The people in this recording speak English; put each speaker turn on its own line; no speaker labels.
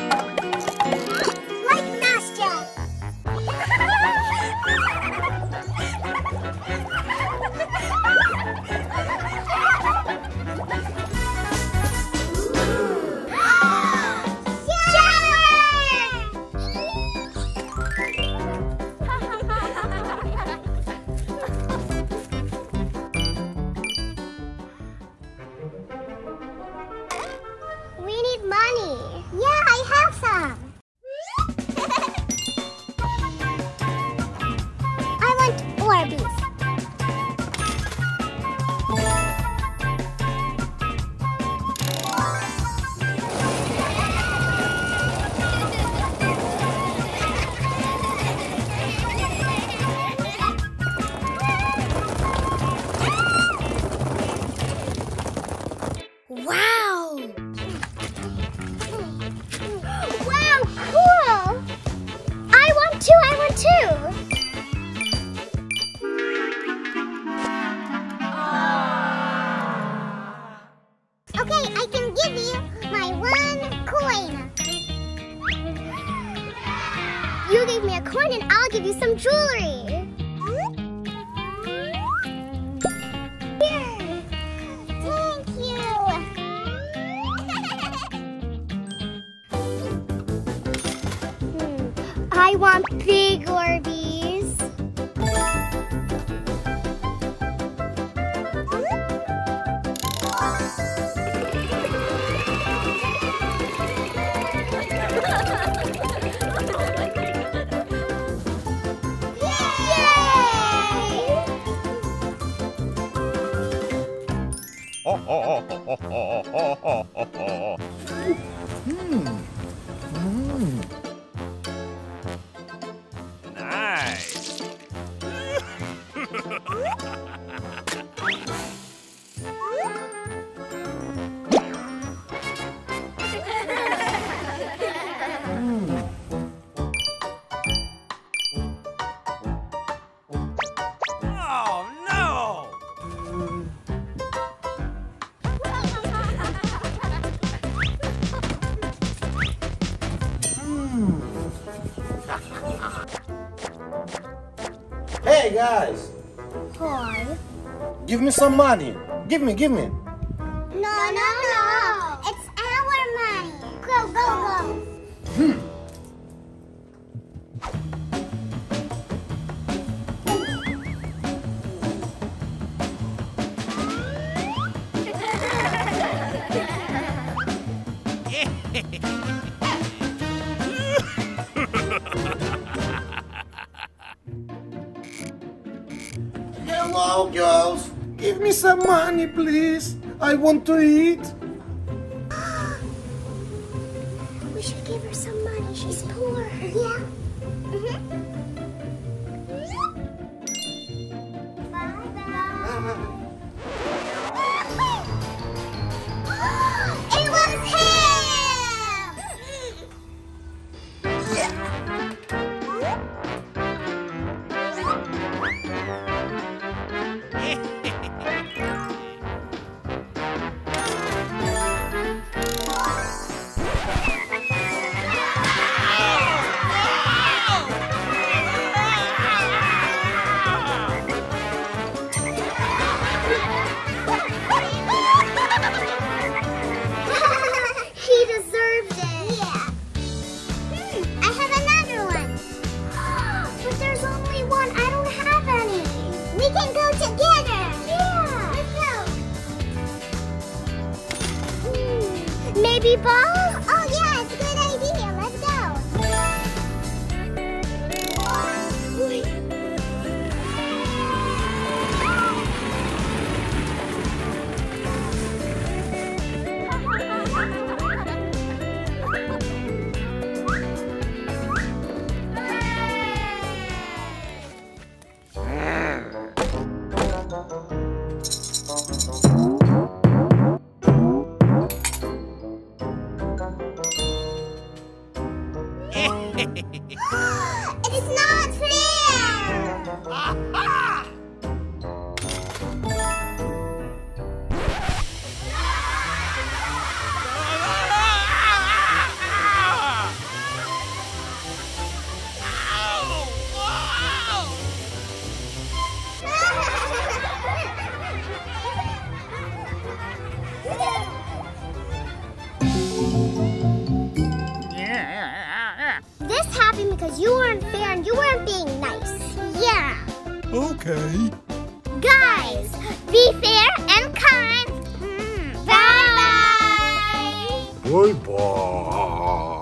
you I'll give you some jewelry. Here. Thank you. Hmm. I want big Orbeez.
う
ん。Hey guys!
Hi.
Give me some money. Give me, give me.
No, no, no. It's our money. Go, go, go.
Hmm. Hello, girls. Give me some money, please. I want to eat.
We should give her some money. She's poor. Yeah. Mhm. It Maybe balls? happened because you weren't fair and you weren't being nice. Yeah. Okay. Guys, be fair and kind. Hmm. Bye-bye.
Bye-bye.